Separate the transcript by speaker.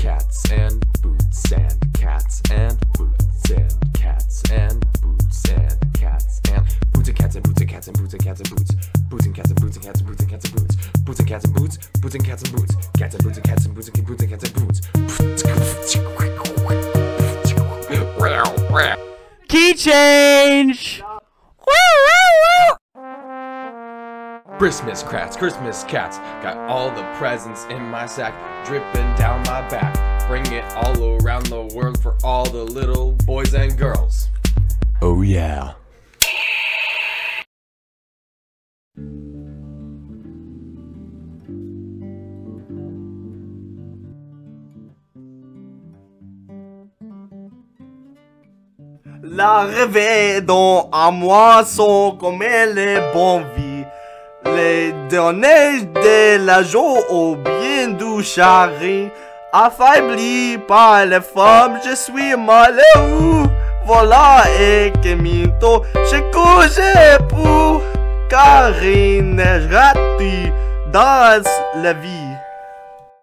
Speaker 1: cats and boots and cats and boots and cats and boots and cats and boots and cats and boots and cats and boots and cats and boots boots and cats and boots and cats and boots and cats and boots boots and cats and boots boots and cats and boots cats and boots and cats and boots and boots and cats and boots
Speaker 2: Key change!
Speaker 1: Christmas crats, Christmas cats, got all the presents in my sack, dripping down my back. Bring it all around the world for all the little boys and girls. Oh yeah.
Speaker 3: La rêve dont en moi sont comme les bons vies. Les données de la joie au bien du charri. Affaibli par les femmes, je suis malheureux. Voilà et que bientôt je couche pour je rate dans la vie.